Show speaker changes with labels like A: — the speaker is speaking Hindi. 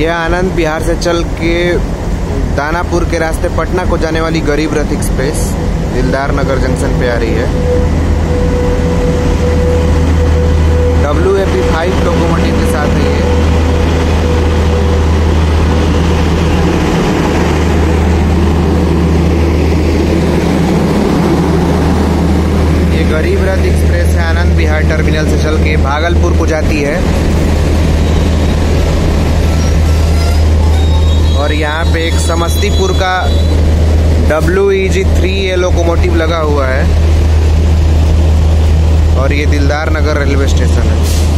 A: यह आनंद बिहार से चल के दानापुर के रास्ते पटना को जाने वाली गरीब रथ एक्सप्रेस दिलदार नगर जंक्शन पे आ रही है। W A P five locomotive के साथ है ये। ये गरीब रथ एक्सप्रेस है, आनंद बिहार टर्मिनल से चल के भागलपुर को जाती है। और यहाँ पे एक समस्तीपुर का W E G three A locomotive लगा हुआ है। और ये दिलदार नगर रेलवे स्टेशन है।